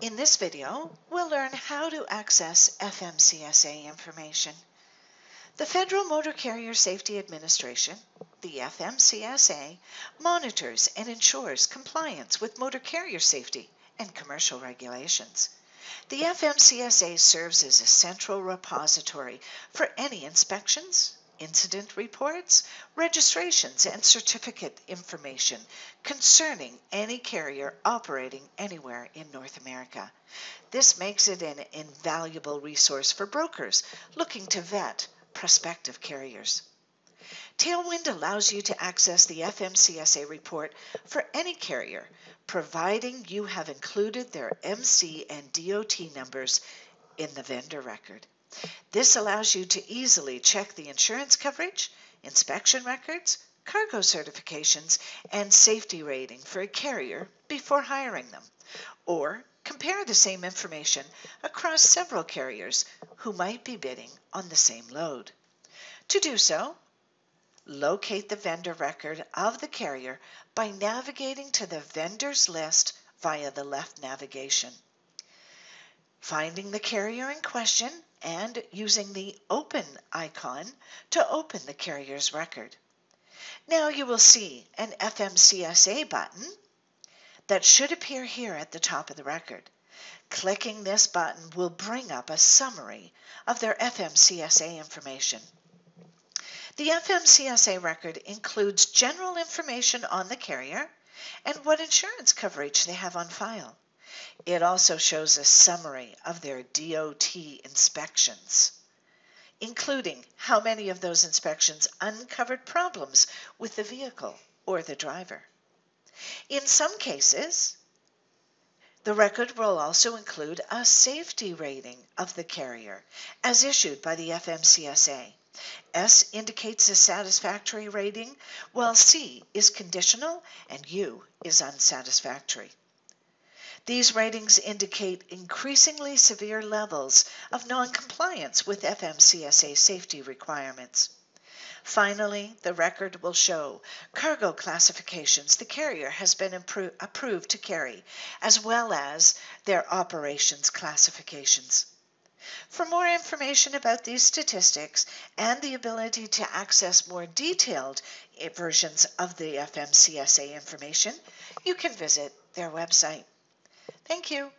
In this video, we'll learn how to access FMCSA information. The Federal Motor Carrier Safety Administration, the FMCSA, monitors and ensures compliance with motor carrier safety and commercial regulations. The FMCSA serves as a central repository for any inspections, incident reports, registrations, and certificate information concerning any carrier operating anywhere in North America. This makes it an invaluable resource for brokers looking to vet prospective carriers. Tailwind allows you to access the FMCSA report for any carrier, providing you have included their MC and DOT numbers in the vendor record. This allows you to easily check the insurance coverage, inspection records, cargo certifications, and safety rating for a carrier before hiring them, or compare the same information across several carriers who might be bidding on the same load. To do so, locate the vendor record of the carrier by navigating to the vendors list via the left navigation. Finding the carrier in question and using the Open icon to open the carrier's record. Now you will see an FMCSA button that should appear here at the top of the record. Clicking this button will bring up a summary of their FMCSA information. The FMCSA record includes general information on the carrier and what insurance coverage they have on file. It also shows a summary of their DOT inspections, including how many of those inspections uncovered problems with the vehicle or the driver. In some cases, the record will also include a safety rating of the carrier as issued by the FMCSA. S indicates a satisfactory rating, while C is conditional and U is unsatisfactory. These ratings indicate increasingly severe levels of noncompliance with FMCSA safety requirements. Finally, the record will show cargo classifications the carrier has been approved to carry, as well as their operations classifications. For more information about these statistics and the ability to access more detailed versions of the FMCSA information, you can visit their website. Thank you.